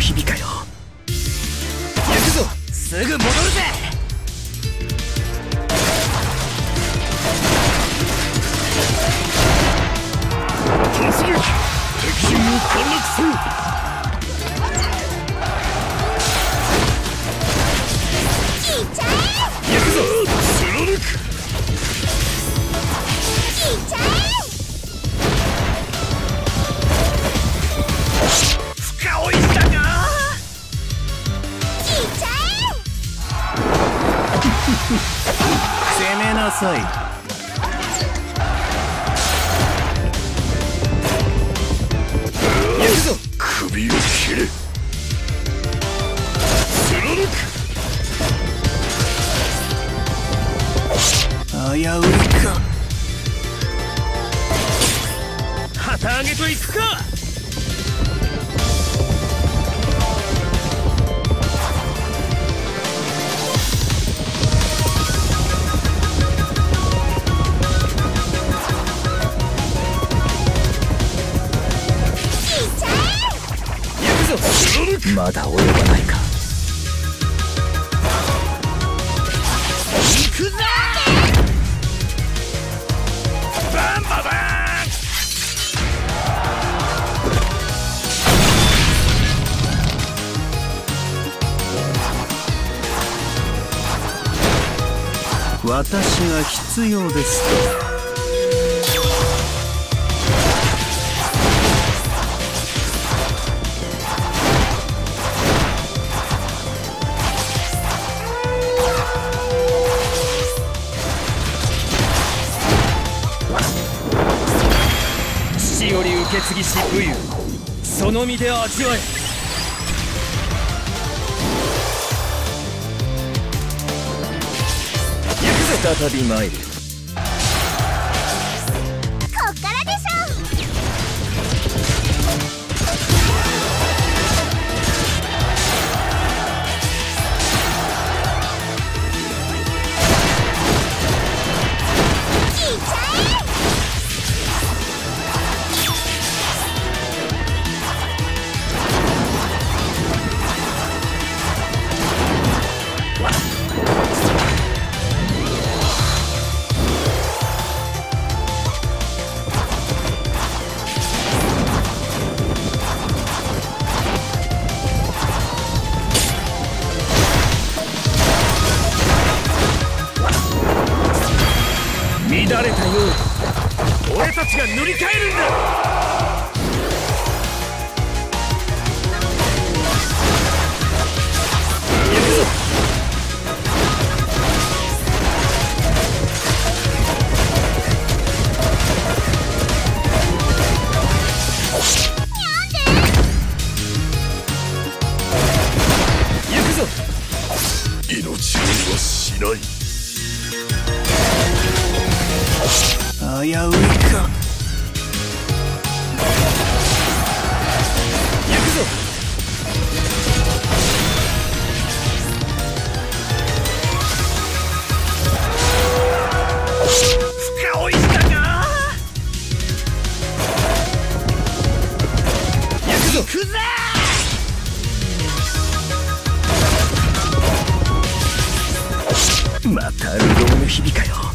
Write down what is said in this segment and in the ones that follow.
日々かよ。行くぞ。すぐ戻るぜ。突撃敵陣を陥落せよ攻めなさい。首を切れ。貫く。危ういか。旗揚げといくかまだ及ばないか。行くぞバンババン。私が必要ですよ受け継ぎし武勇。その身で味わえ。再び参る。たちが塗り替えるんだ。命にはしない。危ういか。行くぞ。深追いしたくまた流浪の日々かよ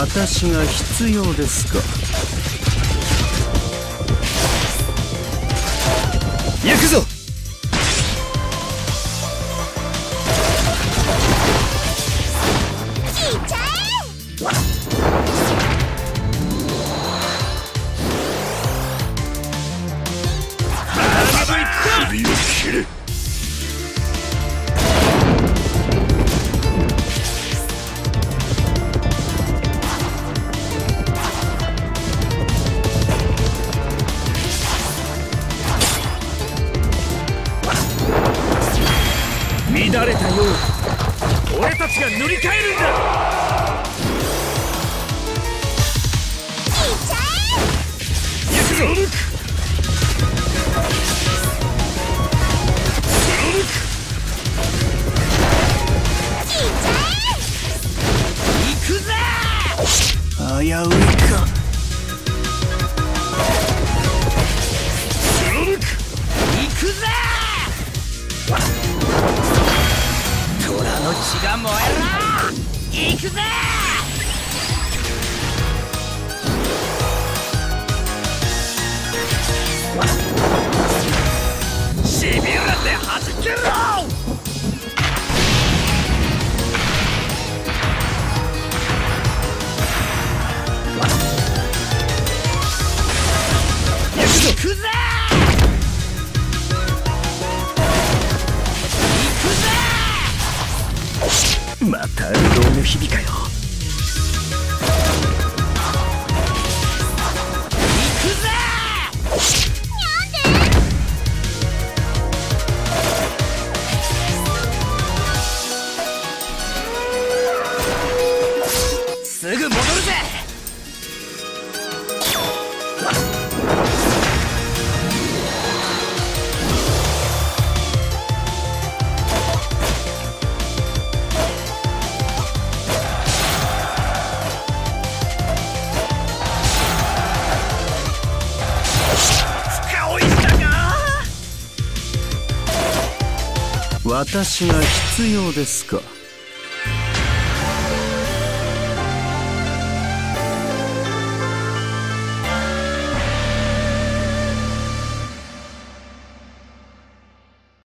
私が必要ですか？行くぞ！乱れたよう俺たちが塗り替えるんだ。行くぞ血が燃えるな。行くぜ！しびれてはじけろまたうどんの日々かよ。私が必要ですか？